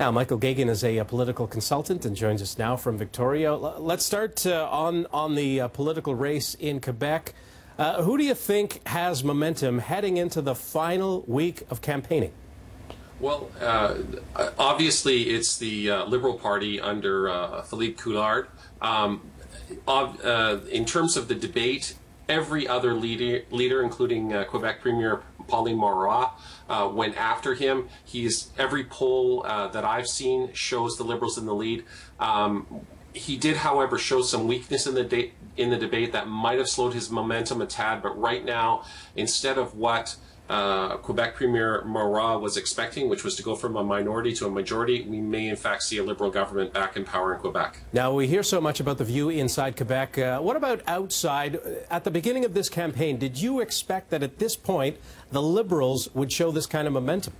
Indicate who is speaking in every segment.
Speaker 1: Now, Michael Geoghegan is a, a, political consultant and joins us now from Victoria. L let's start uh, on, on the uh, political race in Quebec. Uh, who do you think has momentum heading into the final week of campaigning?
Speaker 2: Well, uh, obviously, it's the uh, Liberal Party under uh, Philippe Couillard. Um, in terms of the debate, every other leader, leader including Quebec Premier Pauline Marois, uh, went after him. He's every poll uh, that I've seen shows the Liberals in the lead. Um, he did, however, show some weakness in the in the debate that might have slowed his momentum a tad. But right now, instead of what uh, Quebec Premier Marois was expecting, which was to go from a minority to a majority, we may in fact see a Liberal government back in power in Quebec.
Speaker 1: Now, we hear so much about the view inside Quebec. Uh, what about outside? At the beginning of this campaign, did you expect that at this point the Liberals would show this kind of momentum?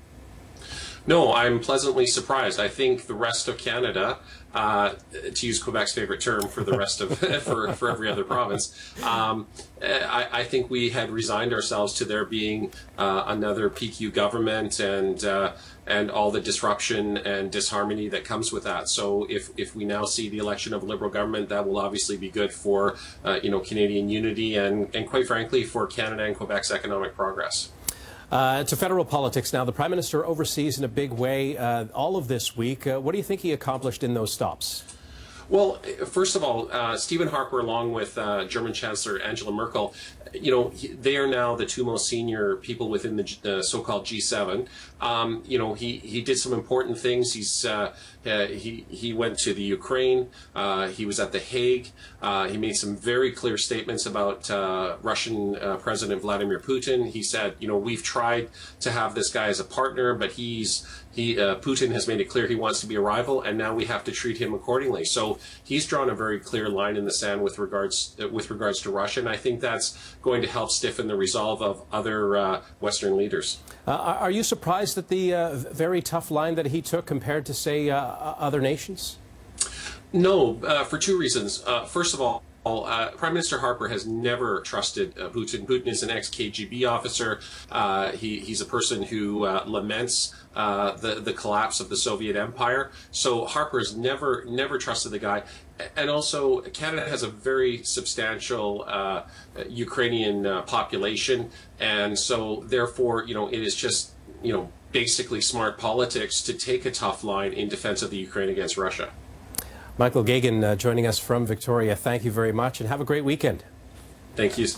Speaker 2: No, I'm pleasantly surprised. I think the rest of Canada, uh, to use Quebec's favorite term for the rest of for, for every other province, um, I, I, think we had resigned ourselves to there being uh, another PQ government and uh, and all the disruption and disharmony that comes with that. So if if we now see the election of a liberal government, that will obviously be good for uh, you know Canadian unity and and quite frankly for Canada and Quebec's economic progress.
Speaker 1: Uh, to federal politics now. The Prime Minister oversees in a big way uh, all of this week. Uh, what do you think he accomplished in those stops?
Speaker 2: Well, first of all, uh, Stephen Harper, along with uh, German Chancellor Angela Merkel, you know, they are now the two most senior people within the uh, so-called G7. Um, you know, he, he did some important things. He's uh, uh, he he went to the Ukraine. Uh, he was at the Hague. Uh, he made some very clear statements about Russian President Vladimir Putin. He said, you know, we've tried to have this guy as a partner, but he's he Putin has made it clear he wants to be a rival, and now we have to treat him accordingly. So he's drawn a very clear line in the sand with regards with regards to Russia, and I think that's going to help stiffen the resolve of other uh, Western leaders.
Speaker 1: Uh, are you surprised at the uh, very tough line that he took compared to, say, uh, other nations?
Speaker 2: No, uh, for two reasons. Uh, first of all, uh, Prime Minister Harper has never trusted uh, Putin. Putin is an ex-KGB officer. Uh, he, he's a person who uh, laments uh, the the collapse of the Soviet Empire. So Harper has never never trusted the guy. And also, Canada has a very substantial uh, Ukrainian population, and so therefore, you know, it is just you know basically smart politics to take a tough line in defense of the Ukraine against Russia.
Speaker 1: Michael Geoghegan uh, joining us from Victoria. Thank you very much and have a great weekend.
Speaker 2: Thank you.